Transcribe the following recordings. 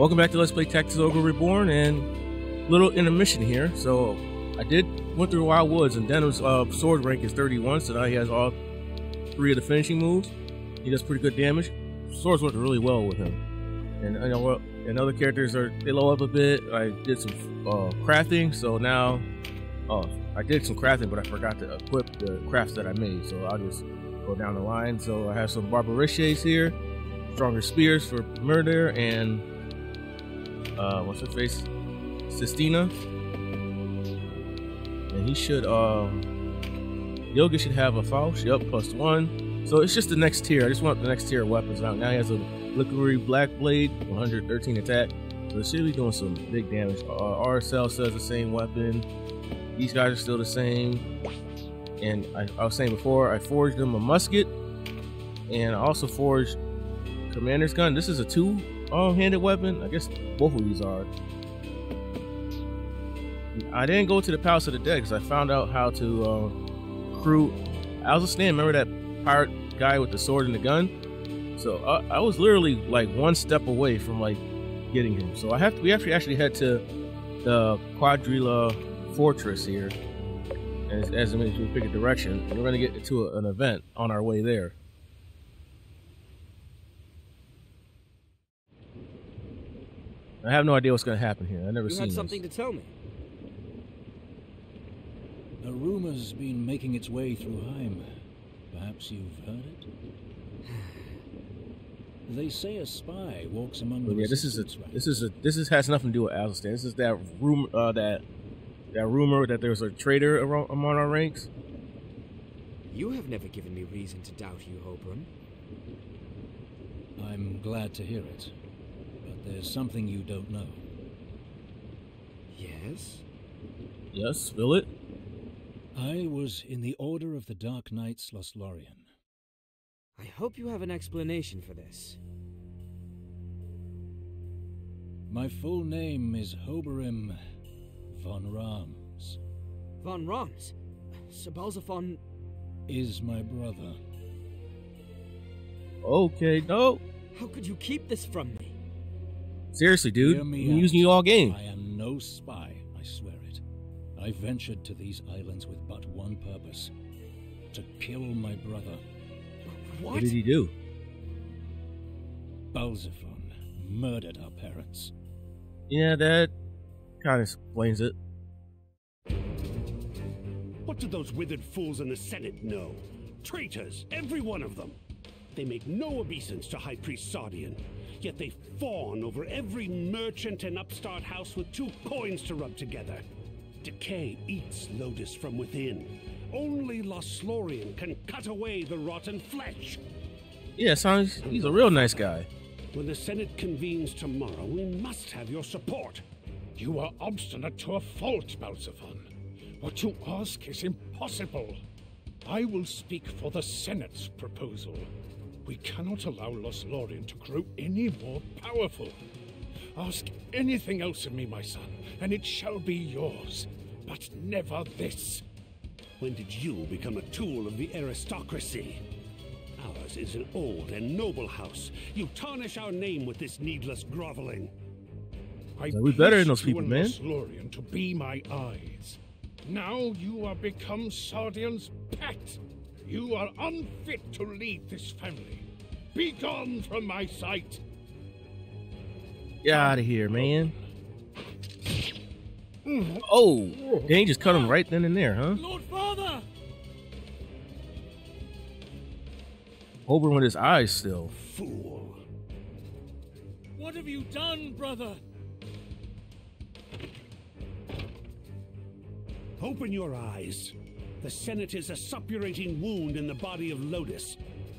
Welcome back to Let's Play Tactics Ogre Reborn and little intermission here. So I did went through Wild Woods and Denam's uh, sword rank is 31, so now he has all three of the finishing moves. He does pretty good damage. Swords work really well with him. And you know what? And other characters are they low up a bit. I did some uh, crafting, so now oh I did some crafting, but I forgot to equip the crafts that I made. So I'll just go down the line. So I have some Barbariches here, stronger spears for murder, and uh, what's her face, Sistina, and he should um, Yoga should have a Faust, yep, plus one. So it's just the next tier. I just want the next tier of weapons out. Now he has a Liquidary Black Blade, 113 attack. So should be doing some big damage. Uh, RSL says the same weapon. These guys are still the same. And I, I was saying before, I forged them a musket, and I also forged Commander's gun. This is a two-handed weapon. I guess both of these are. I didn't go to the Palace of the Dead because I found out how to uh, crew. I was a stand. Remember that pirate guy with the sword and the gun? So I, I was literally like one step away from like getting him. So I have to. We have to actually head to the Qadriga Fortress here, as, as we pick a direction. We're going to get to a, an event on our way there. I have no idea what's going to happen here. I never you seen had something this. to tell me. A rumor's been making its way through Heim. Perhaps you've heard it? They say a spy walks among the yeah, this is a resistance this is a this is has nothing to do with Azelstan. This is that rumor uh, that that rumor that there's a traitor around, among our ranks. You have never given me reason to doubt you, Hobyrim. I'm glad to hear it. But there's something you don't know. Yes? Yes, spill it. I was in the Order of the Dark Knights Loslorien. I hope you have an explanation for this. My full name is Hobyrim von Rams. Von Rams? Sabalzaphon... Is my brother. Okay, no. How could you keep this from me? Seriously, dude. Hear me You're out. using you all game. I am no spy, I swear it. I ventured to these islands with but one purpose. To kill my brother, What? What did he do? Balzaphon, murdered our parents. Yeah, that kind of explains it. What do those withered fools in the Senate know? Traitors, every one of them. They make no obeisance to High Priest Sardian, yet they fawn over every merchant and upstart house with two coins to rub together. Decay eats Lodis from within. Only Loslorien can cut away the rotten flesh. Yeah, sounds he's a real nice guy. When the Senate convenes tomorrow, we must have your support. You are obstinate to a fault, Balzaphon. What you ask is impossible. I will speak for the Senate's proposal. We cannot allow Loslorien to grow any more powerful. Ask anything else of me, my son, and it shall be yours. But never this. When did you become a tool of the aristocracy? Ours is an old and noble house. You tarnish our name with this needless groveling. I Yeah, we better than those people, and man. Loslorien to be my eyes. Now you are become Sardian's pet. You are unfit to lead this family. Be gone from my sight. Get out of here, man. Mm. Oh, dang, he just cut him right then and there, huh? Lord Father! Over with his eyes still. Fool. What have you done, brother? Open your eyes. The Senate is a suppurating wound in the body of Lodis.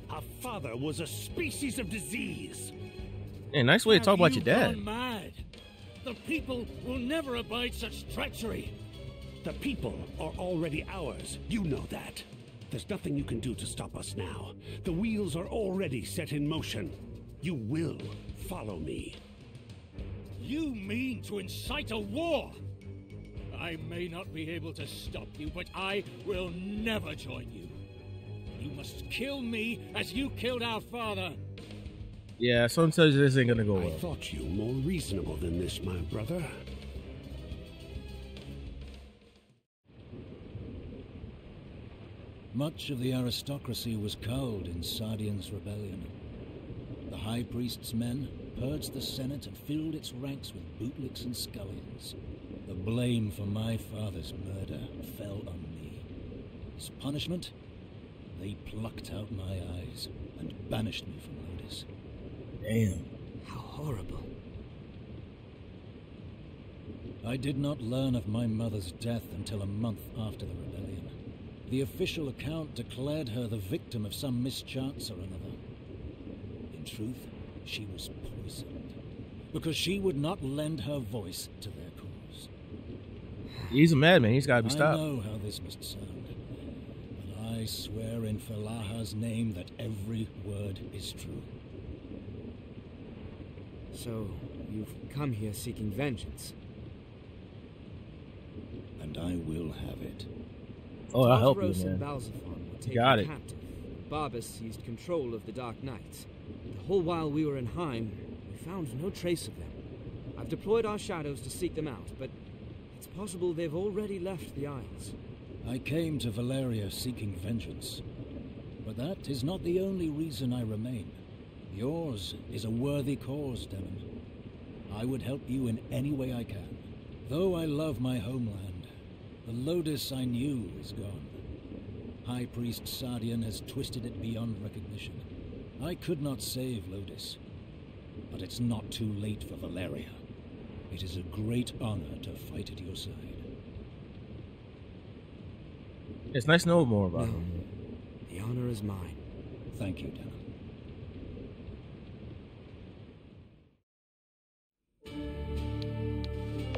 Our father was a species of disease. Man, nice way to Have talk about you your dad. gone mad? The people will never abide such treachery. The people are already ours. You know that. There's nothing you can do to stop us now. The wheels are already set in motion. You will follow me. You mean to incite a war? I may not be able to stop you, but I will never join you. You must kill me as you killed our father. Yeah, something says this ain't gonna go I thought you more reasonable than this, my brother. Much of the aristocracy was culled in Sardian's rebellion. The High Priest's men purged the Senate and filled its ranks with bootlicks and scullions. The blame for my father's murder fell on me. As punishment, they plucked out my eyes and banished me from Lodis. Damn. How horrible. I did not learn of my mother's death until a month after the rebellion. The official account declared her the victim of some mischance or another. In truth, she was poisoned, because she would not lend her voice to their cause. He's a madman. He's gotta be stopped. I stopped. know how this must sound, but I swear in Philaha's name that every word is true. So, you've come here seeking vengeance. And I will have it. Oh, I'll help you, Tartaros and man. Balzaphon were taken Got it. captive. Barbas seized control of the Dark Knights. The whole while we were in Heim, we found no trace of them. I've deployed our shadows to seek them out, but it's possible they've already left the Isles. I came to Valeria seeking vengeance. But that is not the only reason I remain. Yours is a worthy cause, Denam. I would help you in any way I can. Though I love my homeland, the Lodis I knew is gone. High Priest Sardian has twisted it beyond recognition. I could not save Lodis, but it's not too late for Valeria. It is a great honor to fight at your side. It's nice to know more about No. him. The honor is mine. Thank you, Denam.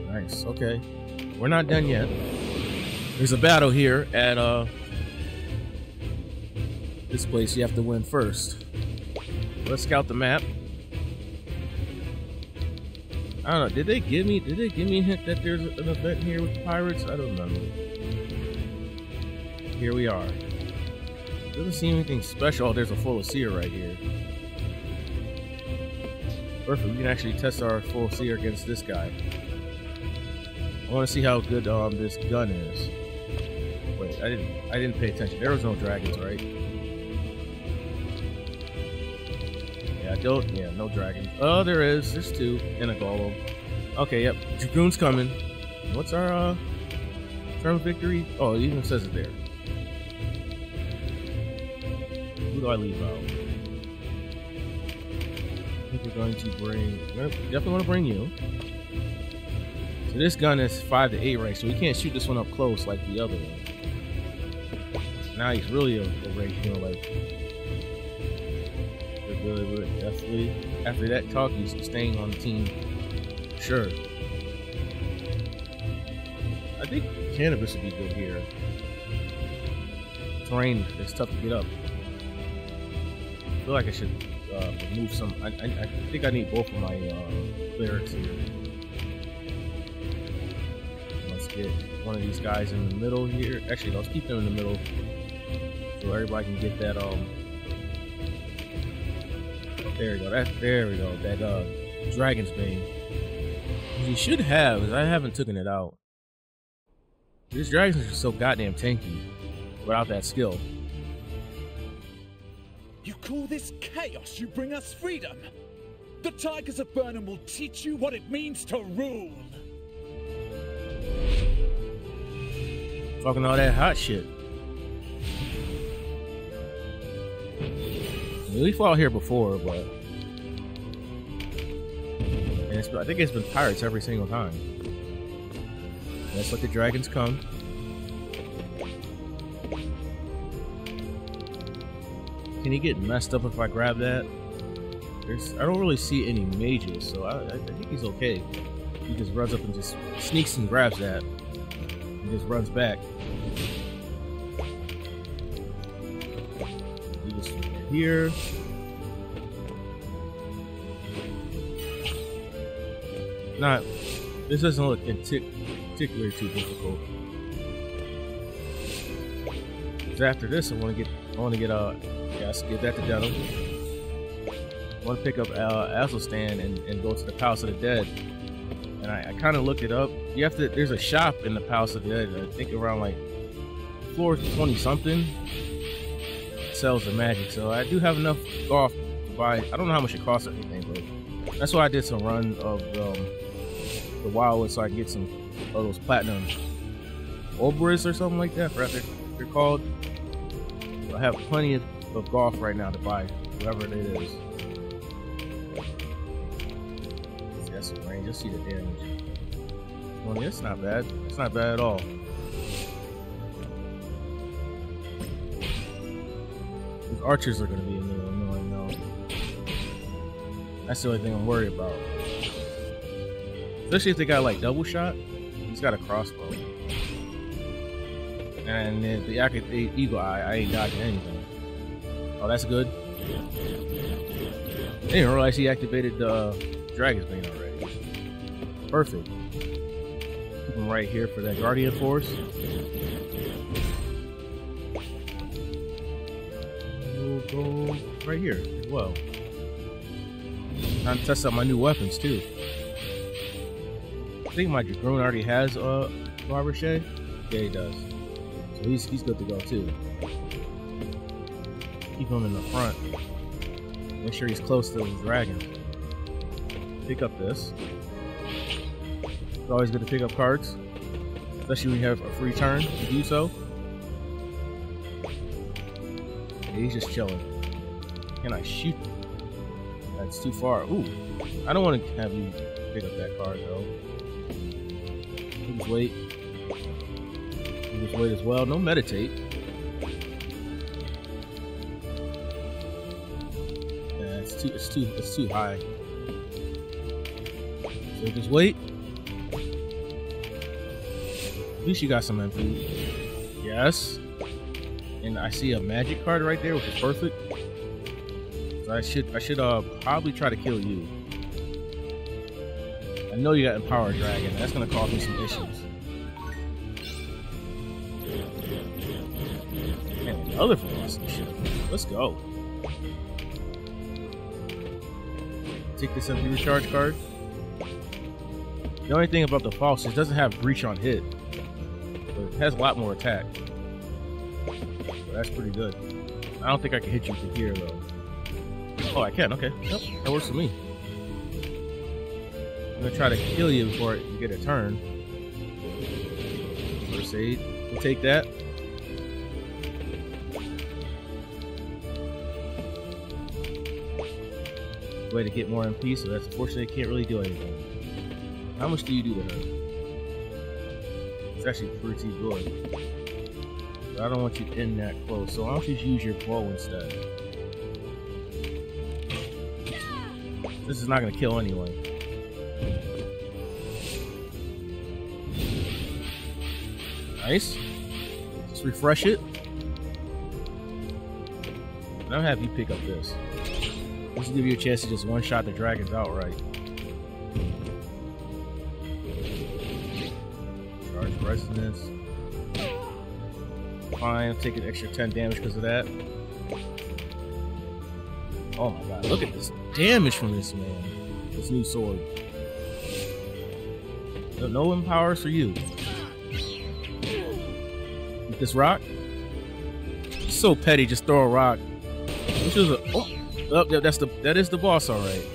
Nice. Okay. We're not done yet. There's a battle here at uh this place you have to win first. Let's scout the map. I don't know. Did they give me did they give me a hint that there's an event here with pirates? I don't know. Here we are. Doesn't seem anything special. Oh, there's a full seer right here. Perfect. We can actually test our full seer against this guy. I want to see how good um this gun is. Wait, I didn't I didn't pay attention. There was no dragons, right? Yeah, Yeah, no dragons. Oh, there is. There's two and a golem. Okay, yep. Dragoon's coming. What's our uh term of victory? Oh, it even says it there. Who do I leave out? I think we're going to bring. Definitely want to bring you. So this gun is five to eight range, so we can't shoot this one up close like the other one. Now he's really a, a you know, like really, definitely. After that talk, he's staying on the team. Sure. I think Canopus would be good here. Terrain is tough to get up. I feel like I should uh, remove some. I, I, I think I need both of my uh, clerics here. Let's get one of these guys in the middle here. Actually, let's keep them in the middle so everybody can get that. Um, there we go. That there we go. That uh, dragon's bane. What You should have. Is I haven't taken it out. These dragons are so goddamn tanky without that skill. You call this chaos? You bring us freedom? The Tigers of Burnham will teach you what it means to rule. Talking all that hot shit. We fought here before, but I think it's been pirates every single time. Let's let the dragons come. Can he get messed up if I grab that? There's, I don't really see any mages, so I, I think he's okay. He just runs up and just sneaks and grabs that, and just runs back. Here. Not. This doesn't look partic- particularly too difficult. after this, I want to get. I want to get uh. Yes, get that to Denam. I want to pick up uh, Azelstan and, and go to the Palace of the Dead. And I, I kind of looked it up. You have to. There's a shop in the Palace of the Dead. I think around like floor 20 something sells the magic. So I do have enough goth to buy. I don't know how much it costs or anything, but that's why I did some run of um, the Wildwood so I can get some of those platinum Obris or something like that. Forgot what they're called. I have plenty of, of goth right now to buy, whatever it is. That's some range. You'll see the damage. Well, it's not bad. It's not bad at all. Archers are to be annoying, though. That's the only thing I'm worried about. Especially if they got like double shot. He's got a crossbow. And the, the, the eagle eye, I ain't dodging anything. Oh, that's good. I didn't realize he activated the uh, Dragon's Bane already. Perfect. Keep him right here for that Guardian Force. Right here as well. Time to test out my new weapons too. I think my Dragoon already has uh Barbershea. Yeah, he does. So he's he's good to go too. Keep him in the front. Make sure he's close to the dragon. Pick up this. It's always good to pick up cards, especially when you have a free turn to do so. Yeah, he's just chilling. Can I shoot? That's too far. Ooh, I don't want to have you pick up that card though. Just wait. Just wait as well. No meditate. Yeah, it's too. It's too. It's too high. So just wait. At least you got some MP. Yes. And I see a magic card right there, which is perfect. I should I should uh probably try to kill you. I know you got Empower Dragon. That's gonna cause me some issues. And another velocity ship. Let's go. Take this empty recharge card. The only thing about the false is it doesn't have breach on hit. But it has a lot more attack. So that's pretty good. I don't think I can hit you from here though. Oh, I can. Okay, yep, that works for me. I'm gonna try to kill you before you get a turn. First aid. We'll take that. Way to get more MP, so that's unfortunately can't really do anything. How much do you do to her? It's actually pretty good. But I don't want you in that close, so don't you use your bow instead? This is not gonna kill anyone. Nice. Just refresh it. I'll have you pick up this. This will give you a chance to just one shot the dragons outright. Charge resonance. Fine, I'm taking extra 10 damage because of that. Oh my god, look at this damage from this man. This new sword. No, no empowers for you. With this rock. So petty, just throw a rock. Which is a oh, oh that's the that is the boss, alright.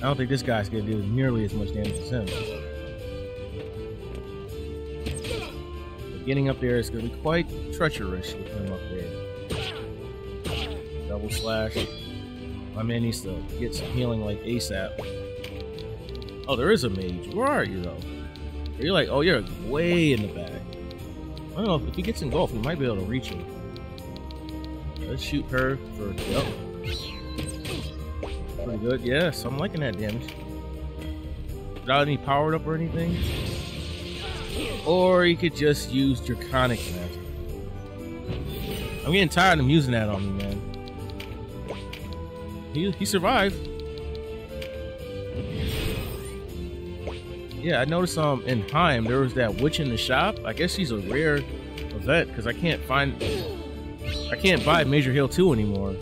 I don't think this guy's gonna do nearly as much damage as him. But getting up there is gonna be quite treacherous with him up there. Slash. My man needs to get some healing like ASAP. Oh, there is a mage. Where are you though? Are You're like, oh, you're way in the back. I don't know if he gets engulfed, we might be able to reach him. Let's shoot her for yep. Pretty good. Yes, I'm liking that damage. Without any powered up or anything. Or you could just use Draconic Magic. I'm getting tired of using that on me, man. He, he survived. Yeah, I noticed um in Heim there was that witch in the shop. I guess she's a rare event because I can't find I can't buy Major Heal 2 anymore.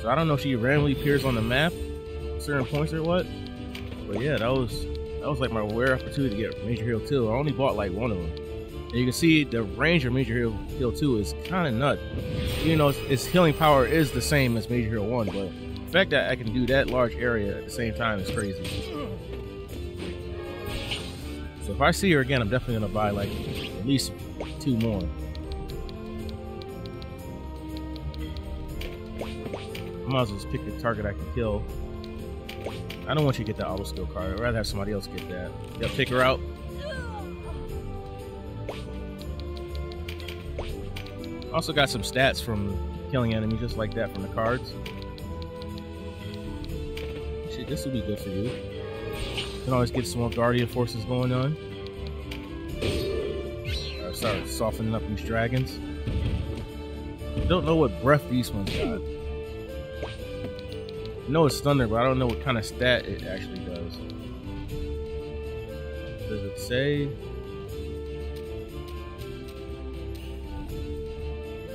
So I don't know if she randomly appears on the map, certain points or what. But yeah, that was that was like my rare opportunity to get Major Heal 2. I only bought like one of them. And you can see the range of Major Heal 2 is kind of nut. You know, its, its healing power is the same as Major Heal 1, but the fact that I can do that large area at the same time is crazy. So if I see her again, I'm definitely gonna buy like at least two more. I might as well just pick a target I can kill. I don't want you to get that auto skill card. I'd rather have somebody else get that. Yeah, pick her out. Also got some stats from killing enemies just like that from the cards. This will be good for you. Can always get some more Guardian forces going on. Uh, start softening up these dragons. Don't know what breath these ones got. I know it's thunder, but I don't know what kind of stat it actually does. Does it say?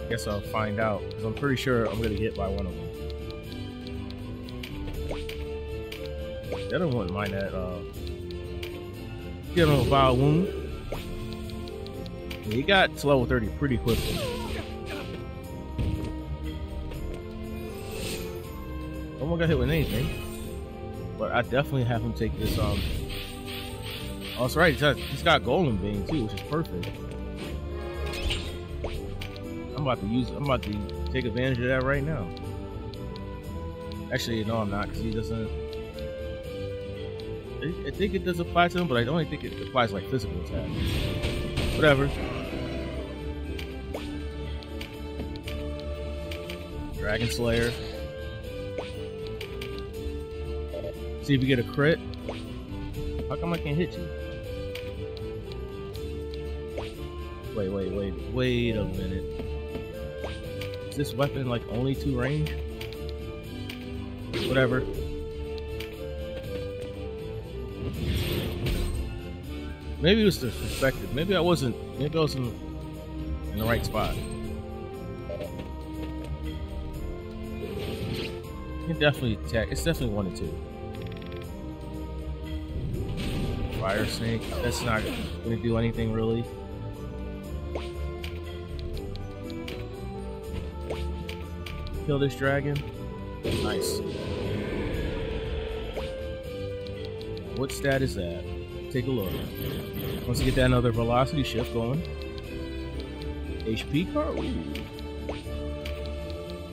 Guess I'll find out, because I'm pretty sure I'm gonna get hit by one of them. The other one might not uh get him a vile wound. He got to level 30 pretty quickly. Almost got hit with anything. But I definitely have him take this um Oh that's right, he's got, Golem Bane too, which is perfect. I'm about to use I'm about to take advantage of that right now. Actually, no, I'm not, because he doesn't. I- think it does apply to him, but I don't think it applies like physical attack. Whatever. Dragon Slayer. See if you get a crit. How come I can't hit you? Wait, wait, wait, wait a minute. Is this weapon like only two range? Whatever. Maybe it was the perspective. Maybe I wasn't. Maybe I wasn't in the right spot. You can definitely attack. It's definitely one and two. Fire snake. That's not gonna do anything really. Kill this dragon. Nice. What stat is that? Take a look. Once you get that another velocity shift going. HP card?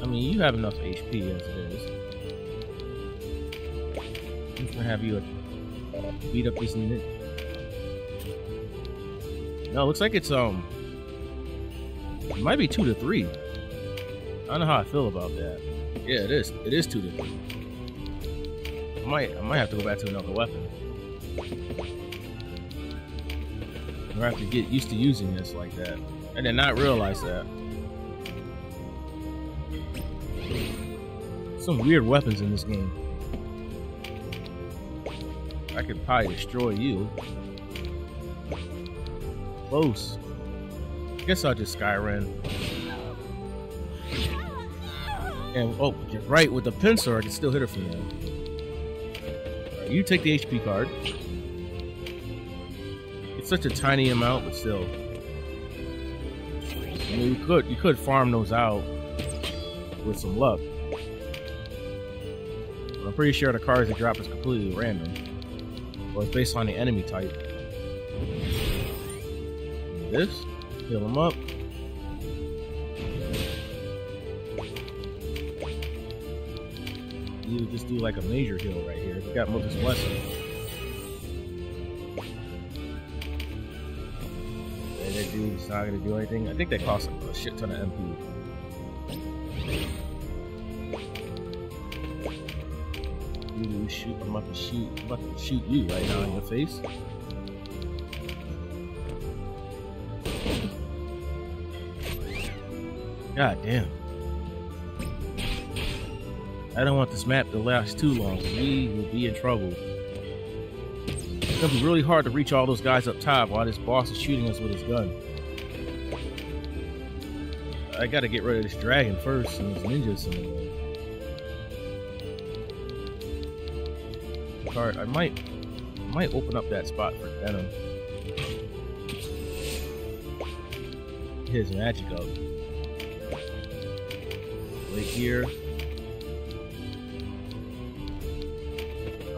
I mean, you have enough HP as it is. I'm just gonna have you beat up this nit. No, looks like it's um, it might be two to three. I don't know how I feel about that. Yeah, it is. It is two to three. I might, I might have to go back to another weapon. I have to get used to using this like that. I did not realize that. Some weird weapons in this game. I could probably destroy you. Close. Guess I'll just Skyrim. And oh, right. With the pincer, I can still hit her from there. Alright, you take the HP card. Such a tiny amount, but still. I mean, you could you could farm those out with some luck. But I'm pretty sure the cards that drop is completely random, or it's based on the enemy type. This, heal them up. You just do like a major heal right here. You got Mother's Blessing. Not gonna do anything. I think that costs a shit ton of MP. You shoot. I'm about to shoot. I'm about to shoot you right now in your face. God damn. I don't want this map to last too long. We will be in trouble. It's gonna be really hard to reach all those guys up top while this boss is shooting us with his gun. I gotta get rid of this dragon first and those ninjas. And... Alright, I might, I might open up that spot for Venom. His magic up. Right here.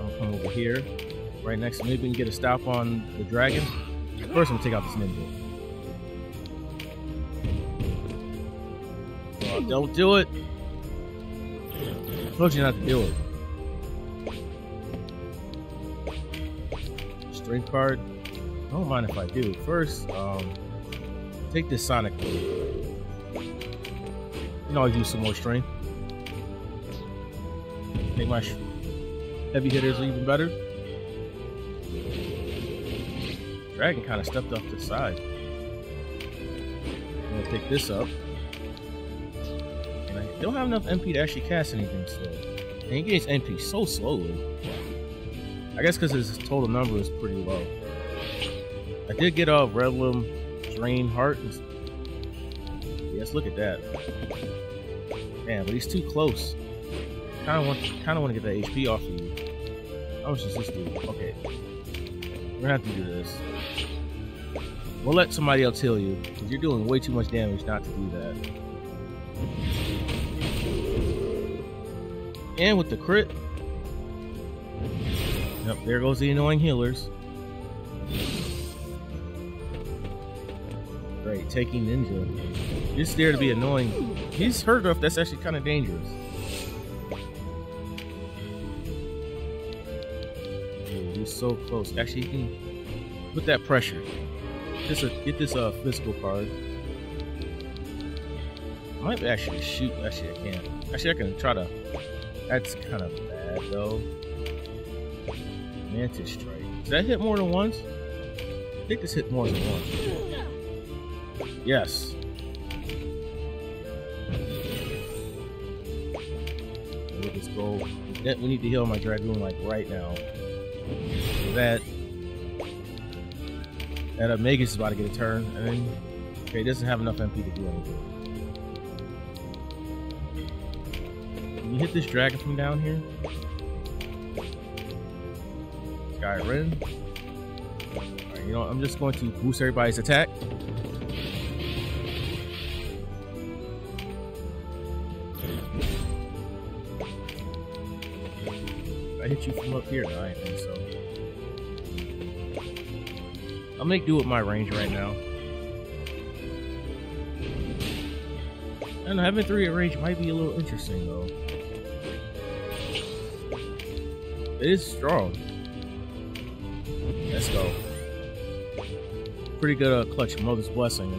I'll come over here. Right next to me, we can get a stop on the dragon. First, I'm gonna take out this ninja. Don't do it. I told you not to do it. Strength card. Don't mind if I do. First, um, take this Sonic. You know, I'll use some more strength. Make my heavy hitters even better. Dragon kind of stepped off to the side. I'm gonna pick this up. Don't have enough MP to actually cast anything still. And he gains MP so slowly. I guess because his total number is pretty low. I did get uh, off Redlim Drain Heart. Yes, look at that. Man, but he's too close. Kind of want, kind of want to get that HP off of you. How much does this do? Okay, we're gonna have to do this. We'll let somebody else heal you, because you're doing way too much damage not to do that. And with the crit, yep, there goes the annoying healers. Great, taking ninja. Just there to be annoying. He's hurt enough that's actually kind of dangerous. Dude, he's so close. Actually, he can put that pressure. Just a, get this uh physical card. I might actually shoot. Actually, I can't. Actually, I can try to. That's kind of bad though. Mantis strike. Did that hit more than once? I think this hit more than once. Yes. Let us go. We need to heal my dragoon like right now. That that Magus is about to get a turn, okay, doesn't have enough MP to do anything. You hit this dragon from down here? Skyrim. Alright, you know, I'm just going to boost everybody's attack. I hit you from up here? I think so. I'll make do with my range right now. And having three at range might be a little interesting though. It is strong. Let's go. Pretty good uh, clutch Mother's Blessing.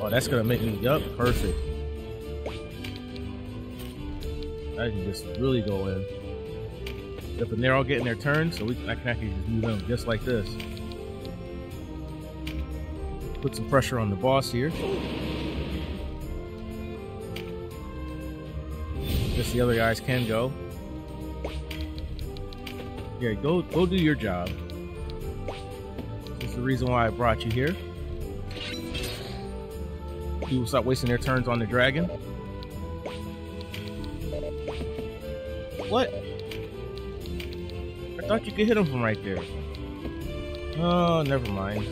Oh, that's gonna make me, yup, perfect. I can just really go in. Yep, and they're all getting their turn, so we I can actually just move them just like this. Put some pressure on the boss here. The other guys can go. Yeah, go go do your job. This is the reason why I brought you here. People stop wasting their turns on the dragon. What? I thought you could hit him from right there. Oh, never mind.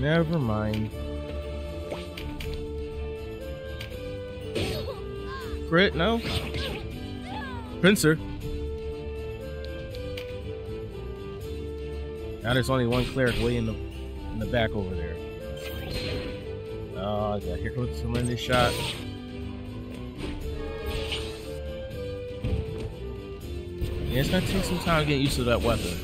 Never mind. Crit, no? Pincer. Now there's only one cleric way in the in the back over there. Oh, yeah, here comes the tremendous shot. Yeah, it's gonna take some time getting used to that weapon.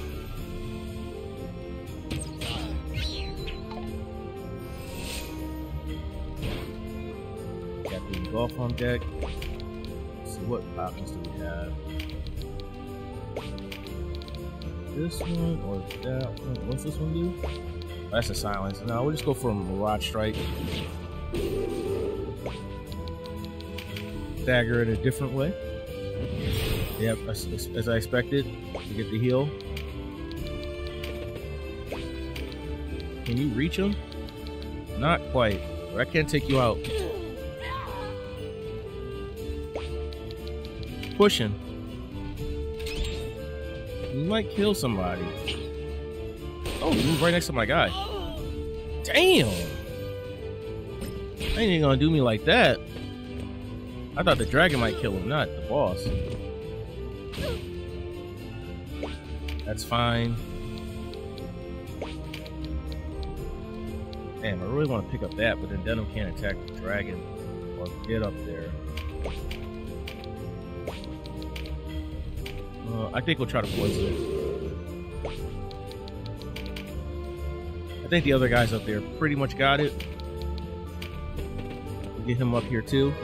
Got the goth on deck. What options do we have. This one or that one? What's this one do? Oh, that's a silence. No, we'll just go for a Mirage Strike. Dagger it a different way. Yep, as, as I expected, to get the heal. Can you reach him? Not quite. I can't take you out. Pushing. You might kill somebody. Oh, moved right next to my guy. Damn! ain't gonna do me like that. I thought the dragon might kill him, not the boss. That's fine. Damn, I really want to pick up that, but then Denam can't attack the dragon or get up there. I think we'll try to poison it. I think the other guys up there pretty much got it. Get him up here too.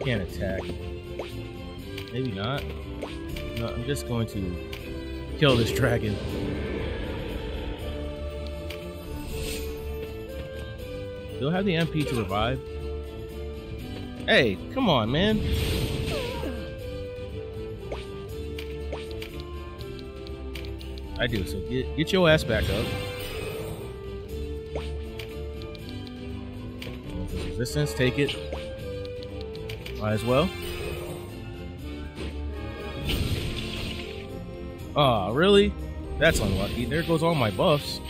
Can't attack. Maybe not. No, I'm just going to kill this dragon. Still have the MP to revive. Hey, come on, man. I do, so get, get your ass back up. Resistance, take it. Might as well. Aw, oh, really? That's unlucky. There goes all my buffs.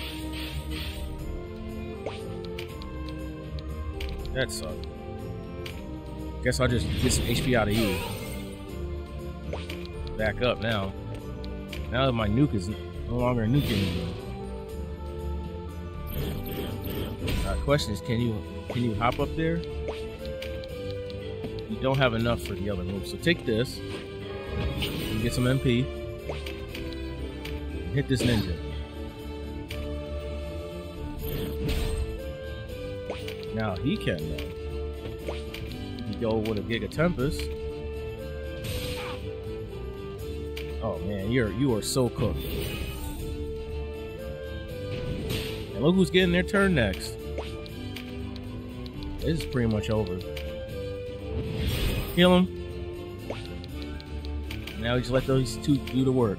That sucked. Guess I'll just get some HP out of you. Back up now. Now that my nuke is no longer nuking me. Uh, question is, can you can you hop up there? You don't have enough for the other move, so take this. and get some MP. And hit this ninja. Now he can though. You go with a Giga Tempest. Oh man, you're you are so cooked. Look who's getting their turn next. This is pretty much over. Kill him. Now we just let those two do the work.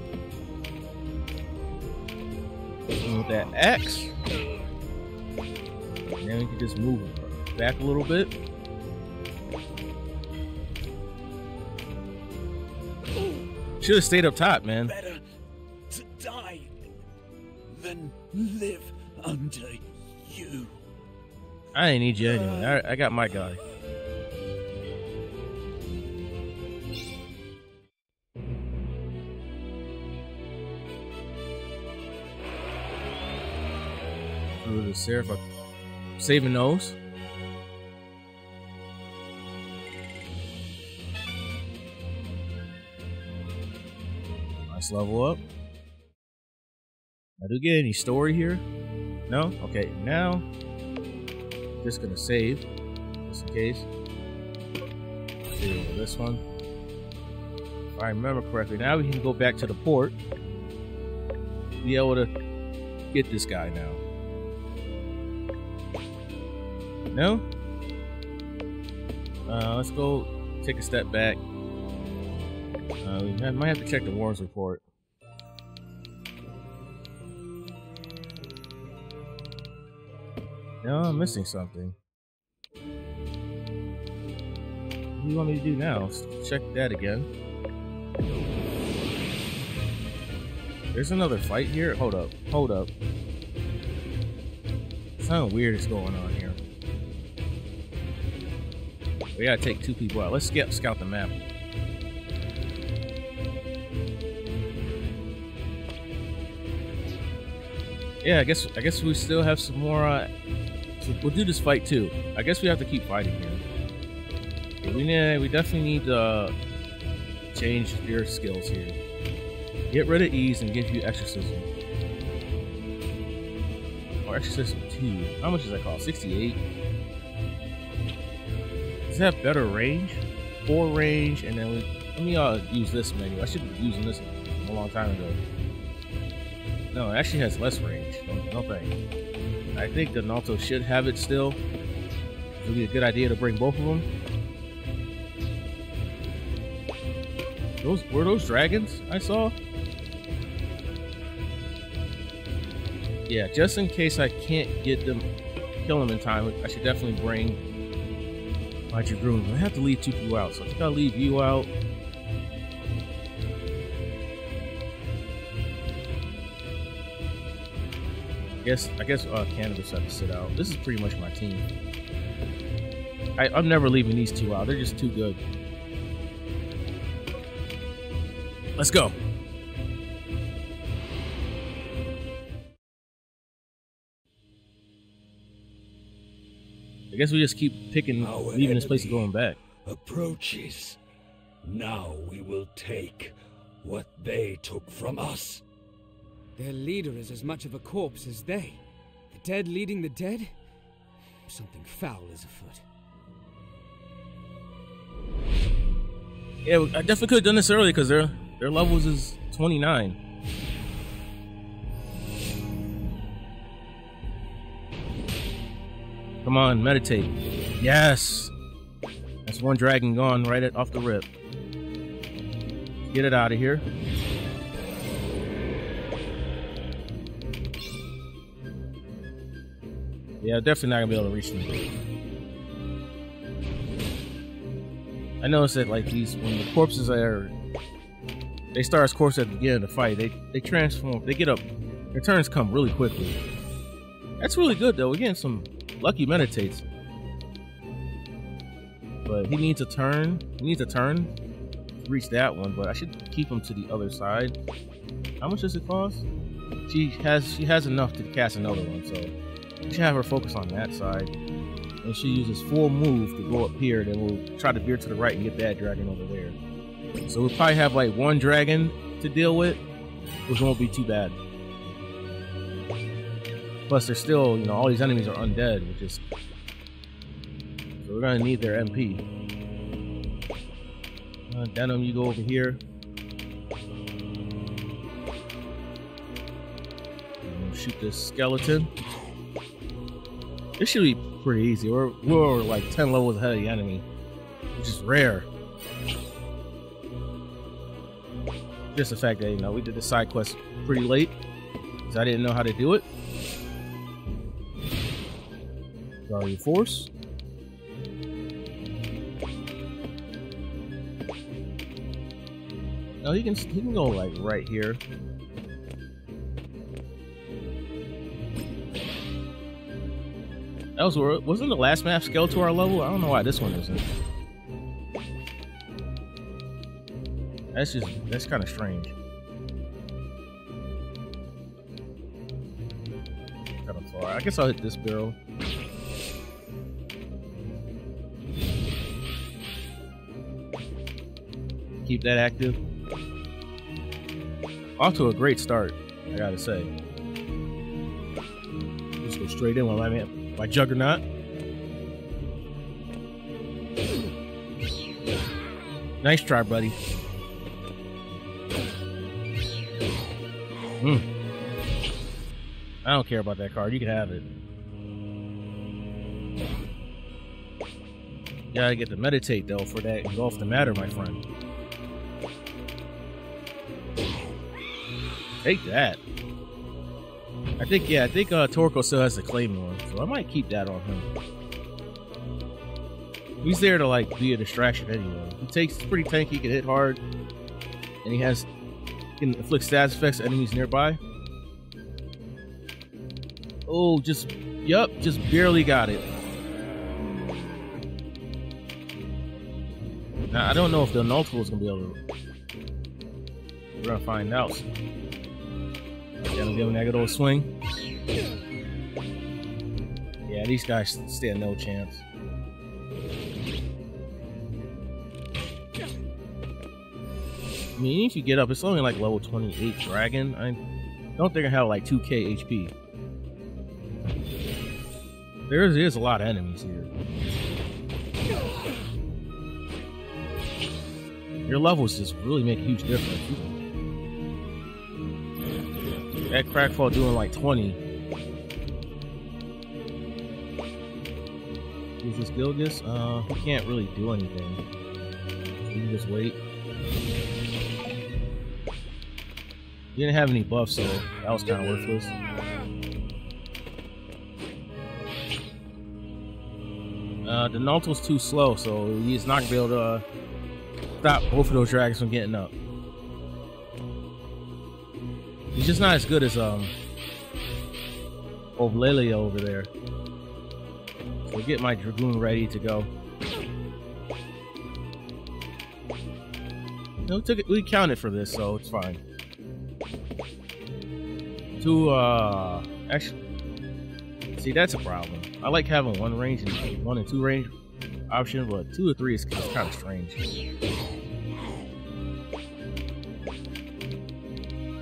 And with that X, now we can just move back a little bit. Should have stayed up top, man. Better to die than live under you. I ain't need you uh, anyway. I, I got my guy. Through the Seraph, saving those. Nice level up. I do get any story here? No? Okay, now just gonna save just in case. Save this one. If I remember correctly, now we can go back to the port. Be able to get this guy now. No? Uh, let's go take a step back. Uh, we might have to check the Warren's report. No, I'm missing something. What do you want me to do now? Check that again. There's another fight here? Hold up. Hold up. Something weird is going on here. We gotta take two people out. Let's get, scout the map. Yeah, I guess I guess we still have some more uh, we'll do this fight too. I guess we have to keep fighting here. we need, we definitely need to change your skills here. Get rid of ease and give you exorcism. Or exorcism 2. How much does that cost? 68? Does that better range? 4 range, and then we, let me uh, use this menu. I should be using this a long time ago. No, it actually has less range. No, no. I think the Nalto should have it still. It would be a good idea to bring both of them. Those were those dragons I saw? Yeah, just in case I can't get them, kill them in time, I should definitely bring My Dragoon. I have to leave two people out, so I think I'll leave you out. Guess I guess uh, Canopus have to sit out. This is pretty much my team. I, I'm never leaving these two out. They're just too good. Let's go. I guess we just keep picking, Our leaving this place and going back. Approaches. Now we will take what they took from us. Their leader is as much of a corpse as they. The dead leading the dead? Something foul is afoot. Yeah, I definitely could have done this earlier because their their levels is 29. Come on, meditate. Yes. That's one dragon gone right off the rip. Get it out of here. Yeah, definitely not gonna be able to reach them. I noticed that like these when the corpses are they start as corpses at the beginning of the fight, they they transform, they get up, their turns come really quickly. That's really good though. We're getting some lucky meditates. But he needs a turn. He needs a turn to reach that one, but I should keep him to the other side. How much does it cost? She has she has enough to cast another one, so should have her focus on that side and she uses full move to go up here, then we'll try to veer to the right and get that dragon over there. So we'll probably have like one dragon to deal with, which won't be too bad. Plus, there's still, you know, all these enemies are undead, which is. So we're gonna need their MP. Uh, Denam, you go over here. Shoot this skeleton. This should be pretty easy. We're we're like ten levels ahead of the enemy, which is rare. Just the fact that you know we did the side quest pretty late, because I didn't know how to do it. Value force. No, he can he can go like right here. Wasn't the last map scaled to our level? I don't know why this one isn't. That's just that's kind of strange. Kind of far. I guess I'll hit this barrel. Keep that active. Off to a great start, I gotta say. Just go straight in with my man, my Juggernaut. Nice try, buddy. Hmm. I don't care about that card. You can have it. You gotta get to meditate though for that engulf the matter, my friend. Take that. I think yeah, I think uh still has the claymore, so I might keep that on him. He's there to like be a distraction anyway. He takes it's pretty tanky, he can hit hard, and he has can inflict status effects to enemies nearby. Oh, just yup, just barely got it. Now I don't know if the Nultiple is gonna be able to. We're gonna find out. Gonna give him that good old swing. Yeah, these guys stand no chance. I mean, if you get up, it's only like level 28 dragon. I don't think I have like 2k HP. There is, is a lot of enemies here. Your levels just really make a huge difference. That crackfall doing like 20. Is this Gilgis? Uh, he can't really do anything. You can just wait. He didn't have any buffs, so that was kind of worthless. Uh, the Naultil's too slow, so he's not gonna be able to uh, stop both of those dragons from getting up. He's just not as good as um Ovlelia over there. So get my Dragoon ready to go. No, we took it, we counted for this, so it's fine. Two, uh, actually, see that's a problem. I like having one range and one and two range option, but two or three is, is kind of strange.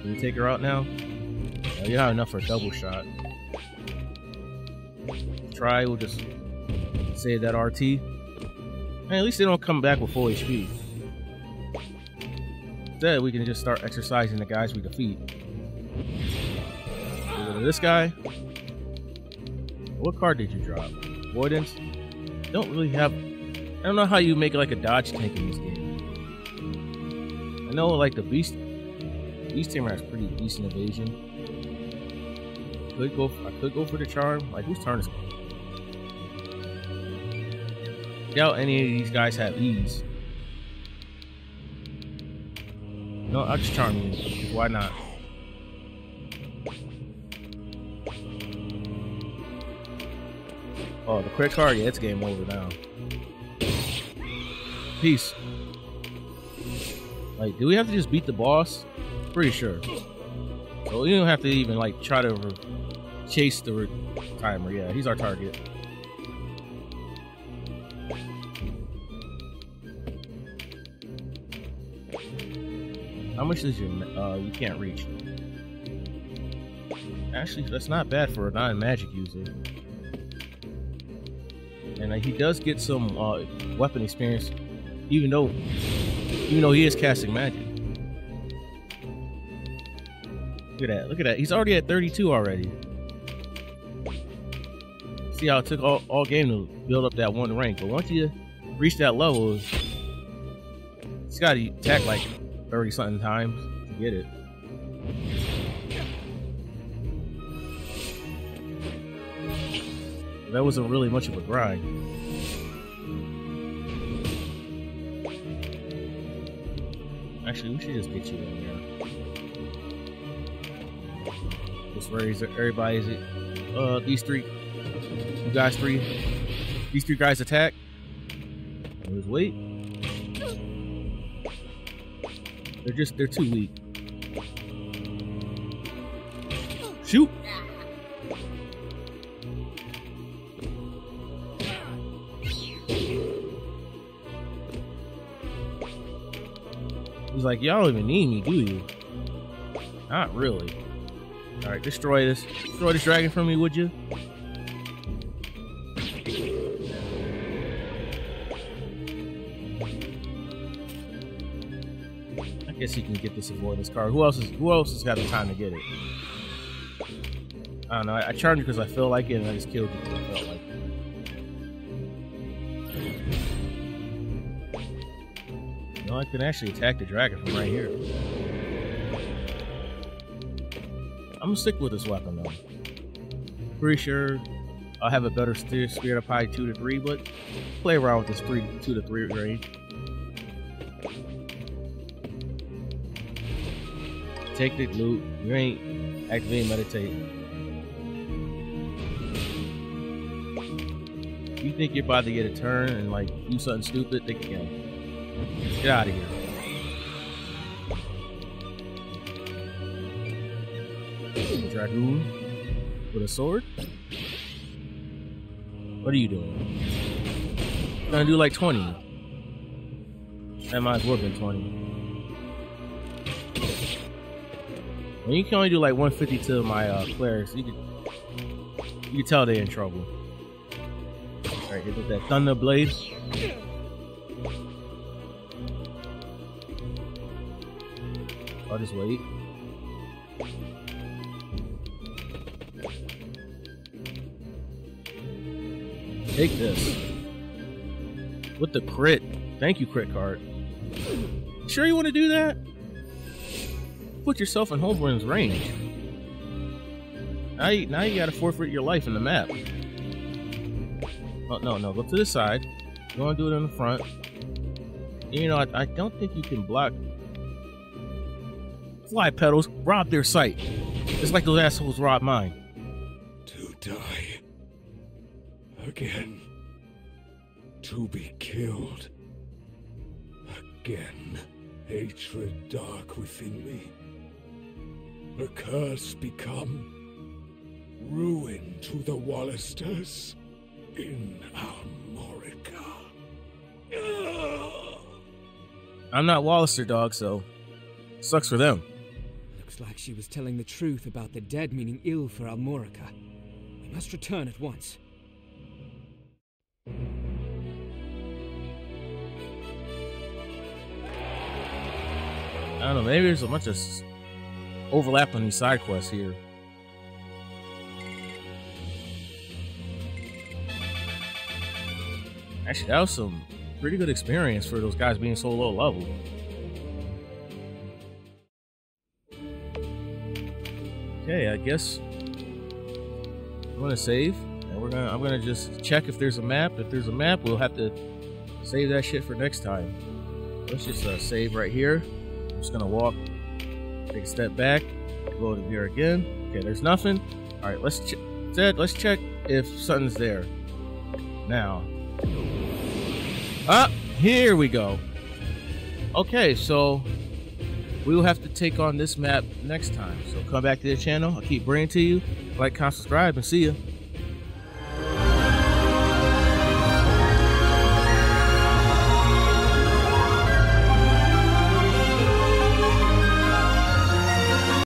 Can we take her out now? No, you have enough for a double shot. Try, we'll just save that RT. And at least they don't come back with full HP. Instead, we can just start exercising the guys we defeat. this guy. What card did you drop? Avoidance? Don't really have. I don't know how you make like a dodge tank in this game. I know like the beast. Beast Tamer has pretty decent evasion. Could go. I could go for the charm. Like whose turn is? Doubt any of these guys have ease. No, I'll just charm you. Why not? Oh, the crit card? Yeah, it's game over now. Peace. Like, do we have to just beat the boss? Pretty sure. So we don't have to even, like, try to chase the timer. Yeah, he's our target. Much is your, uh, you can't reach? Actually, that's not bad for a non-magic user and uh, he does get some uh, weapon experience, even though even though he is casting magic. Look at that! Look at that! He's already at 32 already. See how it took all, all game to build up that one rank, but once you reach that level, it's got to attack like 30 something times to get it. That wasn't really much of a grind. Actually, we should just get you in there. Just raise everybody's uh these three you guys three these three guys attack. Wait. They're just they're too weak. Shoot! He's like, y'all don't even need me, do you? Not really. Alright, destroy this. Destroy this dragon for me, would you? Guess you can get this avoidance card. Who else is who else has got the time to get it? I don't know. I, I you because I feel like it and I just killed it because I felt like it. I can actually attack the dragon from right here. I'm gonna stick with this weapon though. Pretty sure I'll have a better spirit of probably two to three, but play around with this three, two to three range. Take the loot. You ain't activate meditate. You think you're about to get a turn and like do something stupid? Think again. Get out of here. Dragoon with a sword? What are you doing? I'm gonna do like 20. That might as well have been 20. When you can only do like 150 to my uh, clerics, you can you can tell they're in trouble. Alright, hit that thunder blade. I'll just wait. Take this. With the crit. Thank you, crit card. Sure you want to do that? Put yourself in Hobyrim's range. Now you, now you gotta forfeit your life in the map. Oh, no, no, go to the side. To do it in the front. You know, I, I don't think you can block fly pedals Rob their sight. It's like those assholes robbed mine. To die. Again. To be killed. Again. Hatred dark within me. A curse become ruin to the Walisters in Almorica. I'm not Walister, dog, so sucks for them. Looks like she was telling the truth about the dead meaning ill for Almorica. We must return at once. I don't know, maybe there's a bunch of overlap on these side quests here. Actually, that was some pretty good experience for those guys being so low level. Okay, I guess I'm gonna save, and we're gonna I'm gonna just check if there's a map. If there's a map, we'll have to save that shit for next time. Let's just uh, save right here. I'm just gonna walk, take a step back, go to here again. Okay, there's nothing. All right, let's check. Let's check if something's there. Now, ah, here we go. Okay, so we will have to take on this map next time. So come back to the channel. I'll keep bringing to you. Like, comment, subscribe, and see ya.